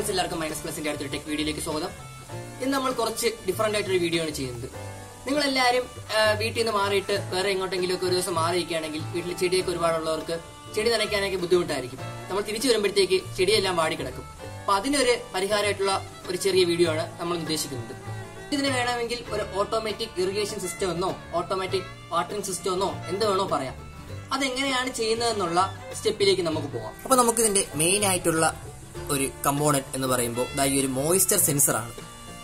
Friends എല്ലാവർക്കും minus പ്ലസിന്റെ അടുത്തൊരു tech വീഡിയോയിലേക്ക് സ്വാഗതം. ഇന്ന് നമ്മൾ കുറച്ച് ഡിഫറെന്റ് ആയിട്ടൊരു വീഡിയോ ആണ് ചെയ്യുന്നത്. നിങ്ങൾ എല്ലാവരും വീട്ടിൽ നിന്ന് മാറിയിട്ട് വേറെ എങ്ങോട്ടെങ്കിലും ഒക്കെ ഒരു ദിവസം മാറിയിരിക്കുകയാണെങ്കിൽ വീട്ടിൽ ചെടിയൊക്കെ ഒരുപാടുള്ളവർക്ക് ചെടി നനയ്ക്കാനൊക്കെ ബുദ്ധിമുട്ടായിരിക്കും. നമ്മൾ തിരിച്ചു വരുമ്പോഴത്തേക്ക് ചെടിയെല്ലാം വാടി കിടക്കും അപ്പൊ അതിനൊരു പരിഹാരമായിട്ടുള്ള ഒരു ചെറിയ വീഡിയോ ആണ് നമ്മൾ ഉദ്ദേശിക്കുന്നത്. ഇതിന് വേണമെങ്കിൽ ഒരു ഓട്ടോമാറ്റിക് ഇറിഗേഷൻ സിസ്റ്റം എന്നോ ഓട്ടോമാറ്റിക് വാട്ടറിംഗ് സിസ്റ്റം എന്നോ എന്ത് വേണോ പറയാം. അതെങ്ങനെയാണ് ചെയ്യുന്നതെന്നുള്ള സ്റ്റെപ്പിലേക്ക് നമുക്ക് പോകാം അപ്പൊ നമുക്ക് ഇതിന്റെ മെയിൻ ആയിട്ടുള്ള ഒരു കമ്പോണന്റ് എന്ന് പറയുമ്പോൾ ദാ ഈ ഒരു മോയിസ്ചർ സെൻസർ ആണ്.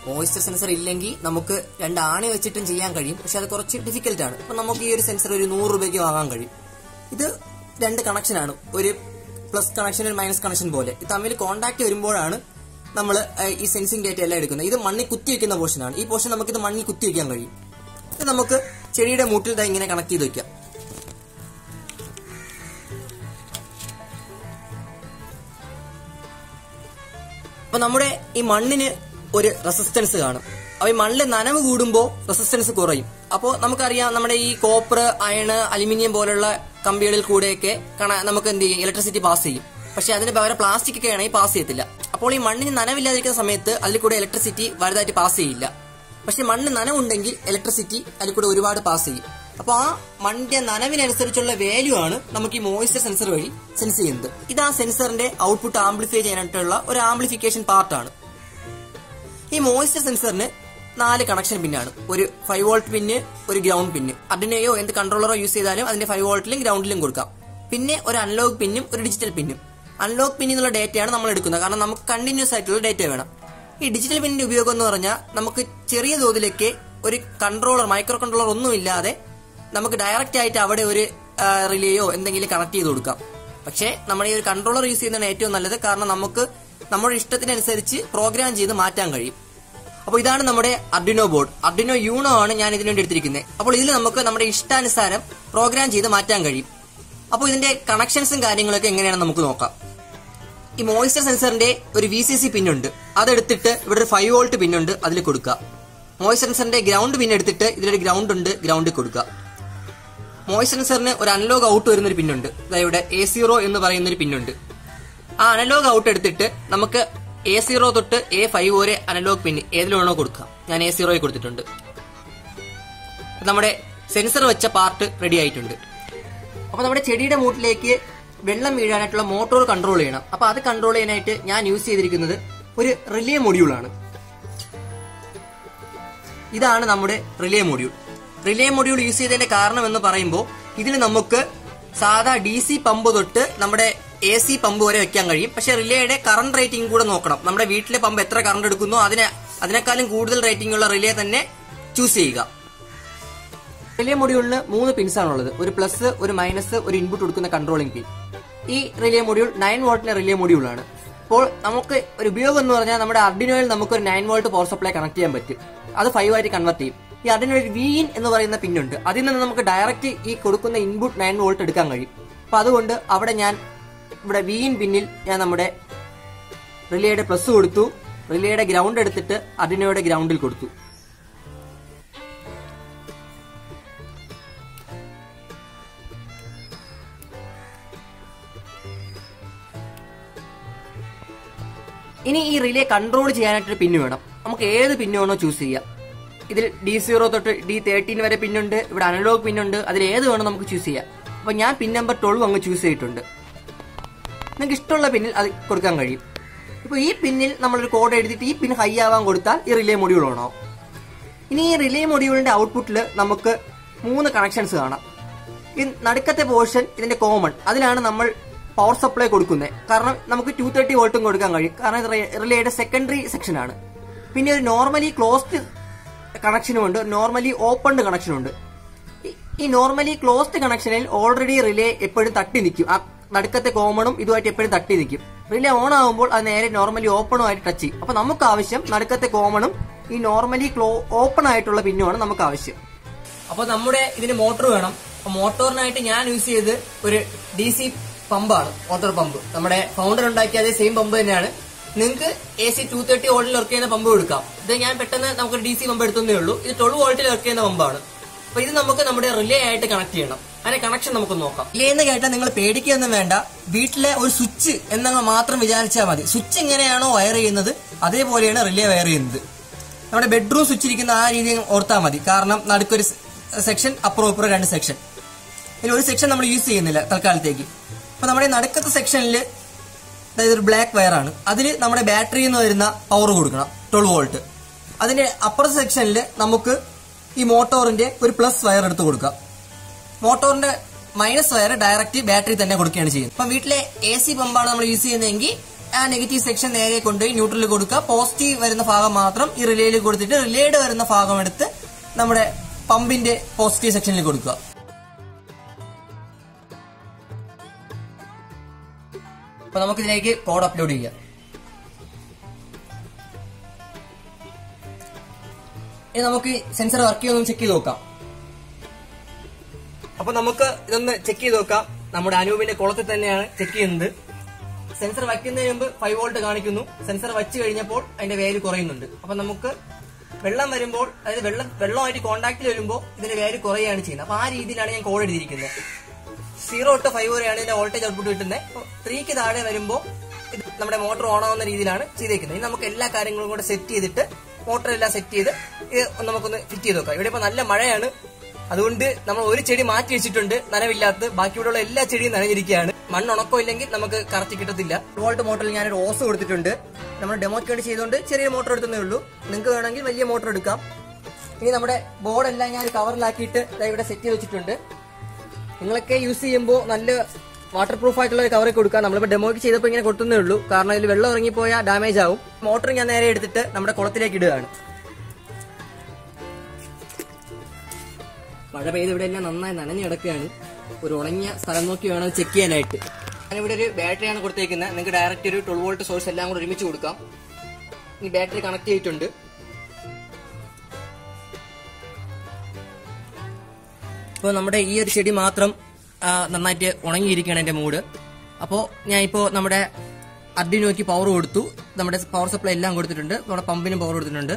മോയിസ്ചർ സെൻസർ ഇല്ലെങ്കിൽ നമുക്ക് രണ്ട് ആണി വെച്ചിട്ടും ചെയ്യാൻ കഴിയും. പക്ഷെ അത് കുറച്ച് ഡിഫിക്കൽട്ട് ആണ്. അപ്പൊ നമുക്ക് ഈ ഒരു സെൻസർ ഒരു നൂറ് രൂപയ്ക്ക് വാങ്ങാൻ കഴിയും. ഇത് രണ്ട് കണക്ഷനാണ് ഒരു പ്ലസ് കണക്ഷൻ ഒരു മൈനസ് കണക്ഷൻ പോലെ. തമ്മിൽ കോണ്ടാക്ട് വരുമ്പോഴാണ് നമ്മൾ ഈ സെൻസിങ് ഡേറ്റ എല്ലാം എടുക്കുന്നത്. ഇത് മണ്ണിൽ കുത്തി വെക്കുന്ന പോർഷൻ ആണ്. ഈ പോർഷൻ നമുക്ക് ഇത് മണ്ണിൽ കുത്തി വെക്കാൻ കഴിയും. ഇത് നമുക്ക് ചെടിയുടെ മൂട്ടിൽ ഇങ്ങനെ കണക്ട് ചെയ്ത് വെക്കാം. അപ്പൊ നമ്മുടെ ഈ മണ്ണിന് ഒരു റെസിസ്റ്റൻസ് കാണും. അപ്പൊ ഈ മണ്ണിൽ നനവ് കൂടുമ്പോൾ റെസിസ്റ്റൻസ് കുറയും. അപ്പോൾ നമുക്കറിയാം നമ്മുടെ ഈ കോപ്പർ അയണ് അലുമിനിയം പോലുള്ള കമ്പികളിൽ കൂടെയൊക്കെ നമുക്ക് എന്ത് ചെയ്യും? ഇലക്ട്രിസിറ്റി പാസ് ചെയ്യും. പക്ഷെ അതിന് പകരം പ്ലാസ്റ്റിക് ഒക്കെ ആണെങ്കിൽ പാസ് ചെയ്യത്തില്ല. അപ്പോൾ ഈ മണ്ണിന് നനവില്ലാതിരിക്കുന്ന സമയത്ത് അതിൽ കൂടെ ഇലക്ട്രിസിറ്റി വലുതായിട്ട് പാസ് ചെയ്യില്ല. പക്ഷെ മണ്ണ് നനവുണ്ടെങ്കിൽ ഇലക്ട്രിസിറ്റി അതിൽ കൂടെ ഒരുപാട് പാസ് ചെയ്യും. അപ്പോൾ ആ മണ്ണിന്റെ നനവിനനുസരിച്ചുള്ള വാല്യൂ ആണ് നമുക്ക് ഈ മോയിസ്ചർ സെൻസർ വഴി സെൻസ് ചെയ്യുന്നത്. ഇത് ആ സെൻസറിന്റെ ഔട്ട്പുട്ട് ആംപ്ലിഫൈ ചെയ്യാനായിട്ടുള്ള ഒരു ആംപ്ലിഫിക്കേഷൻ പാർട്ടാണ് ഈ മോയിസ്ചർ സെൻസറിന് നാല് കണക്ഷൻ പിന്നാണ് ഒരു ഫൈവ് വോൾട്ട് പിന്ന് ഒരു ഗ്രൗണ്ട് പിന്ന് അതിനെയോ എന്ത് കൺട്രോളറോ യൂസ് ചെയ്താലും അതിന്റെ ഫൈവ് വോൾട്ടിലും ഗ്രൗണ്ടിലും കൊടുക്കാം. പിന്നെ ഒരു അൺലോക്ക് പിന്നും ഒരു ഡിജിറ്റൽ പിന്നും അൺലോക്ക് പിന്നിൽ നിന്നുള്ള ഡേറ്റയാണ് നമ്മൾ എടുക്കുന്നത്. കാരണം നമുക്ക് കണ്ടിന്യൂസ് ആയിട്ടുള്ള ഡേറ്റ വേണം. ഈ ഡിജിറ്റൽ പിന്നിന്റെ ഉപയോഗം എന്ന് പറഞ്ഞാൽ നമുക്ക് ചെറിയ തോതിലേക്ക് ഒരു കൺട്രോളർ മൈക്രോ കൺട്രോളർ ഒന്നും ഇല്ലാതെ നമുക്ക് ഡയറക്റ്റ് ആയിട്ട് അവിടെ ഒരു റിലേയോ എന്തെങ്കിലും കണക്ട് ചെയ്ത് കൊടുക്കാം. പക്ഷേ നമ്മൾ ഈ ഒരു കൺട്രോളർ യൂസ് ചെയ്യുന്നതാണ് ഏറ്റവും നല്ലത്. കാരണം നമുക്ക് നമ്മുടെ ഇഷ്ടത്തിനനുസരിച്ച് പ്രോഗ്രാം ചെയ്ത് മാറ്റാൻ കഴിയും. അപ്പോൾ ഇതാണ് നമ്മുടെ അർഡിനോ ബോർഡ് അർഡിനോ യൂണോ ആണ് ഞാൻ ഇതിനു വേണ്ടി എടുത്തിരിക്കുന്നത്. അപ്പോൾ ഇതിൽ നമുക്ക് നമ്മുടെ ഇഷ്ടാനുസാരം പ്രോഗ്രാം ചെയ്ത് മാറ്റാൻ കഴിയും. അപ്പോൾ ഇതിന്റെ കണക്ഷൻസും കാര്യങ്ങളൊക്കെ എങ്ങനെയാണ് നമുക്ക് നോക്കാം. ഈ മോയിസ്ചർ സെൻസറിന്റെ ഒരു വി സി സി പിന്നുണ്ട് അതെടുത്തിട്ട് ഇവിടെ ഒരു ഫൈവ് വോൾട്ട് പിന്നുണ്ട് അതിൽ കൊടുക്കുക. മോയിസ്ചർ സെൻസറിന്റെ ഗ്രൗണ്ട് പിന്നെടുത്തിട്ട് ഇതിലൊരു ഗ്രൗണ്ട് ഉണ്ട് ഗ്രൗണ്ടിൽ കൊടുക്കുക. മോയിസ്ചർ സെൻസറിന് ഒരു അനലോഗ് ഔട്ട് വരുന്ന ഒരു പിന്നുണ്ട്. ഇവിടെ എ സീറോ എന്ന് പറയുന്ന ഒരു പിന്നുണ്ട്. ആ അനലോഗ് ഔട്ട് എടുത്തിട്ട് നമുക്ക് എ സീറോ തൊട്ട് എ ഫൈവ് വരെ അനലോഗ് പിൻ ഏതിൽ വേണോ കൊടുക്കാം. ഞാൻ എ സീറോയിൽ കൊടുത്തിട്ടുണ്ട്. നമ്മുടെ സെൻസർ വെച്ച പാർട്ട് റെഡി ആയിട്ടുണ്ട്. അപ്പൊ നമ്മുടെ ചെടിയുടെ മൂട്ടിലേക്ക് വെള്ളം വീഴാനായിട്ടുള്ള മോട്ടോർ കൺട്രോൾ ചെയ്യണം. അപ്പൊ അത് കൺട്രോൾ ചെയ്യാനായിട്ട് ഞാൻ യൂസ് ചെയ്തിരിക്കുന്നത് ഒരു റിലേ മൊഡ്യൂൾ ആണ്. ഇതാണ് നമ്മുടെ relay module relay module use ചെയ്തതിന്റെ കാരണം എന്ന് പറയുമ്പോൾ ഇതിൽ നമുക്ക് സാധാ ഡി സി പമ്പ് തൊട്ട് നമ്മുടെ എ സി പമ്പ് വരെ വെക്കാൻ കഴിയും. പക്ഷെ റിലേയുടെ കറണ്ട് റേറ്റിംഗ് കൂടെ നോക്കണം. നമ്മുടെ വീട്ടിലെ പമ്പ് എത്ര കറണ്ട് എടുക്കുന്നു അതിനെ അതിനേക്കാളും കൂടുതൽ റേറ്റിംഗ് ഉള്ള റിലേ തന്നെ ചൂസ് ചെയ്യുക. റിലേ മൊഡ്യൂളിന് മൂന്ന് പിൻസ് ആണുള്ളത്. ഒരു പ്ലസ് ഒരു മൈനസ് ഒരു ഇൻപുട്ട് കൊടുക്കുന്ന കൺട്രോളിംഗ് പിൻ ഈ റിലേ മൊഡ്യൂൾ നയൻ വോൾട്ടിന്റെ റിലേ മൊഡ്യൂൾ ആണ് അപ്പോൾ നമുക്ക് ഒരു ഉപയോഗം എന്ന് പറഞ്ഞാൽ നമ്മുടെ അർഡിനോയിൽ നമുക്ക് ഒരു nine volt power supply connect ചെയ്യാൻ പറ്റും. അത് ഫൈവ് ആയിട്ട് കൺവെർട്ട് ചെയ്യും. ഈ അതിനൊരു വി ഇൻ എന്ന് പറയുന്ന പിന്നുണ്ട് അതിൽ നിന്ന് നമുക്ക് ഡയറക്റ്റ് ഈ കൊടുക്കുന്ന ഇൻപുട്ട് നയൻ വോൾട്ട് എടുക്കാൻ കഴിയും. അപ്പൊ അതുകൊണ്ട് അവിടെ ഞാൻ ഇവിടെ വീൻ പിന്നിൽ ഞാൻ നമ്മുടെ റിലേയുടെ പ്ലസ് കൊടുത്തു. റിലേയുടെ ഗ്രൗണ്ട് എടുത്തിട്ട് അർഡിനോയുടെ ഗ്രൗണ്ടിൽ കൊടുത്തു. ഇനി ഈ റിലേ കൺട്രോൾ ചെയ്യാനായിട്ടൊരു പിന്ന് വേണം. നമുക്ക് ഏത് പിന്ന് വേണോ ചൂസ് ചെയ്യാം. ഇതിൽ ഡി സീറോ തൊട്ട് ഡി തേർട്ടീൻ വരെ പിന്നുണ്ട് ഇവിടെ അനലോഗ് പിന്നുണ്ട് അതിൽ ഏത് വേണോ നമുക്ക് ചൂസ് ചെയ്യാം. അപ്പൊ ഞാൻ പിൻ നമ്പർ ട്വൽവ് അങ്ങ് ചൂസ് ചെയ്തിട്ടുണ്ട്. നിങ്ങൾക്ക് ഇഷ്ടമുള്ള പിന്നിൽ അത് കൊടുക്കാൻ കഴിയും. ഇപ്പൊ ഈ പിന്നിൽ നമ്മളൊരു കോഡ് എഴുതിയിട്ട് ഈ പിൻ ഹൈ ആവാൻ കൊടുത്താൽ ഈ റിലേ മൊഡ്യൂൾ ഓണാവും ഇനി ഈ റിലേ മൊഡ്യൂളിന്റെ ഔട്ട്പുട്ടിൽ നമുക്ക് മൂന്ന് കണക്ഷൻസ് കാണാം. ഈ നടുക്കത്തെ പോർഷൻ ഇതിന്റെ കോമൺ അതിലാണ് നമ്മൾ പവർ സപ്ലൈ കൊടുക്കുന്നത്. കാരണം നമുക്ക് ടു തേർട്ടി വോൾട്ടും കൊടുക്കാൻ കഴിയും. കാരണം റിലേയുടെ സെക്കൻഡറി സെക്ഷൻ ആണ്. പിന്നെ ഒരു നോർമലി ക്ലോസ്ഡ് കണക്ഷനും ഉണ്ട്. നോർമലി ഓപ്പൺഡ് കണക്ഷനും ഉണ്ട്. ഈ- നോർമലി ക്ലോസ്ഡ് കണക്ഷനിൽ ഓൾറെഡി റിലേ എപ്പോഴും തട്ടി നിൽക്കും. ആ നടുക്കത്തെ കോമണും ഇതുമായിട്ട് എപ്പോഴും തട്ടി നിൽക്കും. റിലേ ഓൺ ആകുമ്പോൾ അത് നേരെ നോർമലി ഓപ്പണും ആയിട്ട് ടച്ച് ചെയ്യും. അപ്പൊ നമുക്ക് ആവശ്യം നടുക്കത്തെ കോമണും ഈ നോർമലി ക്ലോ ഓപ്പൺ ആയിട്ടുള്ള പിന്നുമാണ് നമുക്ക് ആവശ്യം. അപ്പൊ നമ്മുടെ ഇതിന് മോട്ടോർ വേണം. അപ്പൊ മോട്ടോറിനായിട്ട് ഞാൻ യൂസ് ചെയ്ത് ഒരു ഡി സി പമ്പാണ് മോട്ടോർ പമ്പ് നമ്മുടെ ഫൗണ്ടർ ഉണ്ടാക്കിയ അതേ സെയിം പമ്പ് തന്നെയാണ്. നിങ്ങൾക്ക് എ സി ടു തേർട്ടി വോൾട്ടിൽ വർക്ക് ചെയ്യുന്ന പമ്പ് എടുക്കാം. ഇത് ഞാൻ പെട്ടെന്ന് നമുക്ക് ഡി സി പമ്പ് എടുത്തേ ഉള്ളൂ. ഇത് ട്വൽവ് വോൾട്ടിൽ വർക്ക് ചെയ്യുന്ന പമ്പാണ് അപ്പൊ ഇത് നമുക്ക് നമ്മുടെ റിലേ ആയിട്ട് കണക്ട് ചെയ്യണം. അതിന്റെ കണക്ഷൻ നമുക്ക് നോക്കാം. റിലേ എന്ന് കേട്ടാൽ നിങ്ങൾ പേടിക്കുകയൊന്നും വേണ്ട. വീട്ടിലെ ഒരു സ്വിച്ച് എന്നങ്ങ് മാത്രം വിചാരിച്ചാൽ മതി. സ്വിച്ച് എങ്ങനെയാണോ വയർ ചെയ്യുന്നത്? അതേപോലെയാണ് റിലേ വയർ ചെയ്യുന്നത്. നമ്മുടെ ബെഡ്റൂം സ്വിച്ച് ഇരിക്കുന്ന ആ രീതി ഓർത്താൽ മതി. കാരണം നടുക്കൊരു സെക്ഷൻ അപ്പുറം രണ്ട് സെക്ഷൻ ഇതിൽ ഒരു സെക്ഷൻ നമ്മൾ യൂസ് ചെയ്യുന്നില്ല തൽക്കാലത്തേക്ക്. അപ്പൊ നമ്മുടെ നടുക്കത്തെ സെക്ഷനിൽ അതായത് ഒരു ബ്ലാക്ക് വയറാണ് അതിൽ നമ്മുടെ ബാറ്ററിയിൽ നിന്ന് വരുന്ന പവർ കൊടുക്കണം ട്വൽവ് വോൾട്ട് അതിന്റെ അപ്പർ സെക്ഷനിൽ നമുക്ക് ഈ മോട്ടോറിന്റെ ഒരു പ്ലസ് വയർ എടുത്ത് കൊടുക്കാം. മോട്ടോറിന്റെ മൈനസ് വയർ ഡയറക്റ്റ് ബാറ്ററി തന്നെ കൊടുക്കുകയാണ് ചെയ്യുന്നത്. അപ്പം വീട്ടിലെ എ സി പമ്പാണ് നമ്മൾ യൂസ് ചെയ്യുന്നതെങ്കിൽ ആ നെഗറ്റീവ് സെക്ഷൻ നേരെ കൊണ്ടുപോയി ന്യൂട്രലിൽ കൊടുക്കുക. പോസിറ്റീവ് വരുന്ന ഭാഗം മാത്രം ഈ റിലേയിൽ കൊടുത്തിട്ട് റിലേയുടെ വരുന്ന ഭാഗം എടുത്ത് നമ്മുടെ പമ്പിന്റെ പോസിറ്റീവ് സെക്ഷനിൽ കൊടുക്കുക. അപ്പൊ നമുക്ക് ഇതിലേക്ക് കോഡ് അപ്ലോഡ് ചെയ്യാം. ഇനി നമുക്ക് സെൻസർ വർക്ക് ചെയ്യുമെന്ന് ചെക്ക് ചെയ്ത് നോക്കാം. അപ്പൊ നമുക്ക് ഇതൊന്ന് ചെക്ക് ചെയ്ത് നോക്കാം. നമ്മുടെ അനൂപിന്റെ കുളത്തിൽ തന്നെയാണ് ചെക്ക് ചെയ്യുന്നത്. സെൻസർ വയ്ക്കുന്നതിന് മുമ്പ് ഫൈവ് വോൾട്ട് കാണിക്കുന്നു. സെൻസർ വച്ച് കഴിഞ്ഞപ്പോൾ അതിന്റെ വേര് കുറയുന്നുണ്ട്. അപ്പൊ നമുക്ക് വെള്ളം വരുമ്പോൾ അതായത് വെള്ളം വെള്ളമായിട്ട് കോണ്ടാക്റ്റിൽ വരുമ്പോൾ ഇതിന്റെ വേര് കുറയുകയാണ് ചെയ്യുന്നത്. അപ്പൊ ആ രീതിയിലാണ് ഞാൻ കോഡ് എഴുതിയിരിക്കുന്നത്. സീറോ ടു ഫൈവ് വരെയാണ് ഇതിന്റെ വോൾട്ടേജ് ഔട്ട്പുട്ട് കിട്ടുന്നത് ത്രീക്ക് താഴെ വരുമ്പോൾ നമ്മുടെ മോട്ടോർ ഓൺ ആവുന്ന രീതിയിലാണ് ചെയ്തേക്കുന്നത്. ഇനി നമുക്ക് എല്ലാ കാര്യങ്ങളും കൂടെ സെറ്റ് ചെയ്തിട്ട് മോട്ടർ എല്ലാം സെറ്റ് ചെയ്ത് നമുക്കൊന്ന് ഫിറ്റ് ചെയ്ത് നോക്കാം. ഇവിടെ ഇപ്പൊ നല്ല മഴയാണ്. അതുകൊണ്ട് നമ്മൾ ഒരു ചെടി മാറ്റി വെച്ചിട്ടുണ്ട്. നനവില്ലാത്ത ബാക്കിയുള്ള എല്ലാ ചെടിയും നനഞ്ഞിരിക്കുകയാണ്. മണ്ണ് ഉണക്കം ഇല്ലെങ്കിൽ നമുക്ക് കറക്റ്റ് കിട്ടത്തില്ല. വോൾട്ട് മോട്ടറിൽ ഞാനൊരു ഓസ് കൊടുത്തിട്ടുണ്ട്. നമ്മൾ ഡെമോയ്ക്ക് വേണ്ടി ചെയ്തുകൊണ്ട് ചെറിയ മോട്ടർ എടുത്തേ ഉള്ളൂ. നിങ്ങൾക്ക് വേണമെങ്കിൽ വലിയ മോട്ടർ എടുക്കാം. ഇനി നമ്മുടെ ബോർഡെല്ലാം ഞാൻ കവറിലാക്കിയിട്ട് ഇവിടെ സെറ്റ് ചെയ്ത് വെച്ചിട്ടുണ്ട്. നിങ്ങളൊക്കെ യൂസ് ചെയ്യുമ്പോൾ നല്ല വാട്ടർ പ്രൂഫ് ആയിട്ടുള്ള ഒരു കവറിൽ കൊടുക്കുക നമ്മളിപ്പോൾ ഡെമോയ്ക്ക് ചെയ്തപ്പോൾ ഇങ്ങനെ കൊടുത്തേ ഉള്ളൂ. കാരണം ഇതിൽ വെള്ളം ഇറങ്ങിപ്പോയാൽ ഡാമേജ് ആവും. മോട്ടർ ഞാൻ നേരെ എടുത്തിട്ട് നമ്മുടെ കുളത്തിലേക്ക് ഇടുകയാണ്. മഴ പെയ്ത് ഇവിടെ എല്ലാം നന്നായി നനഞ്ഞു കിടക്കുകയാണ്. ഒരു ഉണങ്ങിയ സ്ഥലം നോക്കി വേണം ചെക്ക് ചെയ്യാനായിട്ട്. ഞാനിവിടെ ഒരു ബാറ്ററിയാണ് കൊടുത്തേക്കുന്നത് നിങ്ങൾക്ക് ഡയറക്റ്റ് ഒരു ട്വൽവ് വോൾട്ട് സോഴ്സ് എല്ലാം കൂടെ ഒരുമിച്ച് കൊടുക്കാം. ഈ ബാറ്ററി കണക്ട് ചെയ്തിട്ടുണ്ട്. ഇപ്പോൾ നമ്മുടെ ഈ ഒരു ചെടി മാത്രം നന്നായിട്ട് ഉണങ്ങിയിരിക്കുകയാണ് എന്റെ മൂഡ് അപ്പോൾ ഞാൻ ഇപ്പോൾ നമ്മുടെ അർഡിനോയ്ക്ക് പവർ കൊടുത്തു. നമ്മുടെ പവർ സപ്ലൈ എല്ലാം കൊടുത്തിട്ടുണ്ട്. നമ്മുടെ പമ്പിനും പവർ കൊടുത്തിട്ടുണ്ട്.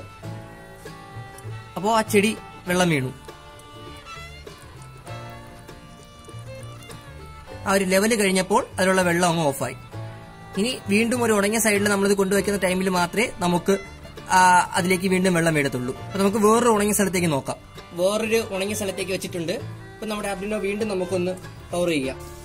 അപ്പോൾ ആ ചെടി വെള്ളം വീണു. ആ ഒരു ലെവൽ കഴിഞ്ഞപ്പോൾ അതിലുള്ള വെള്ളം അങ്ങ് ഓഫായി ഇനി വീണ്ടും ഒരു ഉണങ്ങിയ സൈഡിൽ നമ്മളിത് കൊണ്ടുവയ്ക്കുന്ന ടൈമിൽ മാത്രമേ നമുക്ക് അതിലേക്ക് വീണ്ടും വെള്ളം എടുത്തുള്ളൂ അപ്പൊ നമുക്ക് വേറൊരു ഉണങ്ങിയ സ്ഥലത്തേക്ക് നോക്കാം. വേറൊരു ഉണങ്ങിയ സ്ഥലത്തേക്ക് വെച്ചിട്ടുണ്ട്. ഇപ്പൊ നമ്മുടെ അബ്രിനോ വീണ്ടും നമുക്കൊന്ന് പവർ ചെയ്യാം.